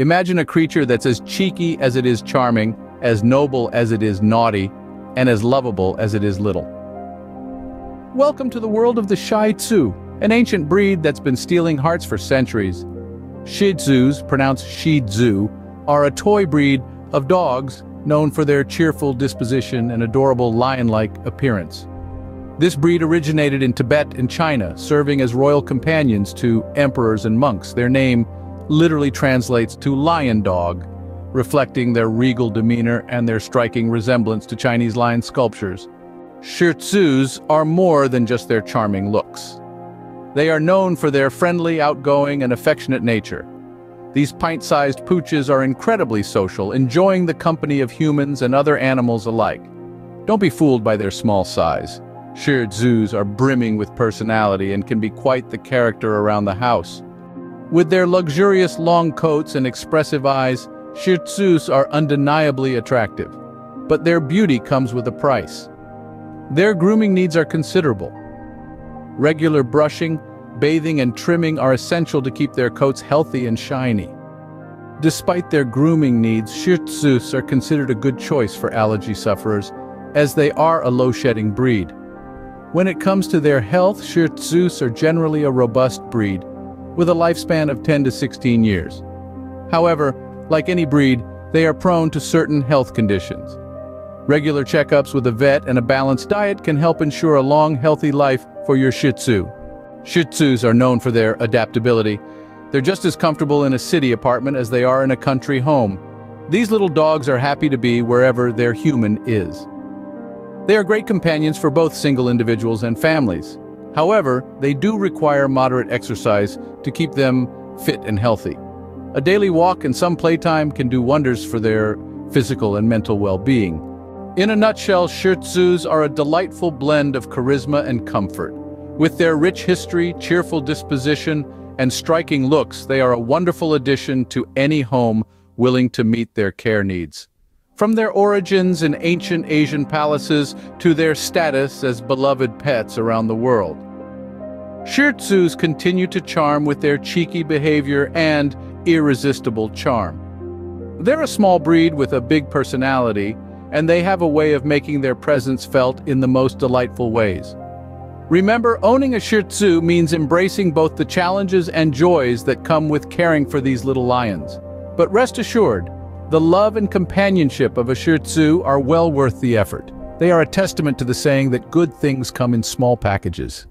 Imagine a creature that's as cheeky as it is charming, as noble as it is naughty, and as lovable as it is little. Welcome to the world of the Shih Tzu, an ancient breed that's been stealing hearts for centuries. Shih Tzus, pronounced Shih Tzu, are a toy breed of dogs known for their cheerful disposition and adorable lion-like appearance. This breed originated in Tibet and China, serving as royal companions to emperors and monks. Their name literally translates to lion dog, reflecting their regal demeanor and their striking resemblance to Chinese lion sculptures. Shih Tzus are more than just their charming looks. They are known for their friendly, outgoing, and affectionate nature. These pint-sized pooches are incredibly social, enjoying the company of humans and other animals alike. Don't be fooled by their small size. Shih Tzus are brimming with personality and can be quite the character around the house. With their luxurious long coats and expressive eyes, Shih Tzus are undeniably attractive. But their beauty comes with a price. Their grooming needs are considerable. Regular brushing, bathing and trimming are essential to keep their coats healthy and shiny. Despite their grooming needs, Shih Tzus are considered a good choice for allergy sufferers, as they are a low-shedding breed. When it comes to their health, Shih Tzus are generally a robust breed, with a lifespan of 10 to 16 years. However, like any breed, they are prone to certain health conditions. Regular checkups with a vet and a balanced diet can help ensure a long, healthy life for your Shih Tzu. Shih Tzus are known for their adaptability. They're just as comfortable in a city apartment as they are in a country home. These little dogs are happy to be wherever their human is. They are great companions for both single individuals and families. However, they do require moderate exercise to keep them fit and healthy. A daily walk and some playtime can do wonders for their physical and mental well-being. In a nutshell, Shih Tzus are a delightful blend of charisma and comfort. With their rich history, cheerful disposition, and striking looks, they are a wonderful addition to any home willing to meet their care needs. From their origins in ancient Asian palaces to their status as beloved pets around the world. Shih continue to charm with their cheeky behavior and irresistible charm. They're a small breed with a big personality, and they have a way of making their presence felt in the most delightful ways. Remember, owning a Shih Tzu means embracing both the challenges and joys that come with caring for these little lions. But rest assured, the love and companionship of a Shih Tzu are well worth the effort. They are a testament to the saying that good things come in small packages.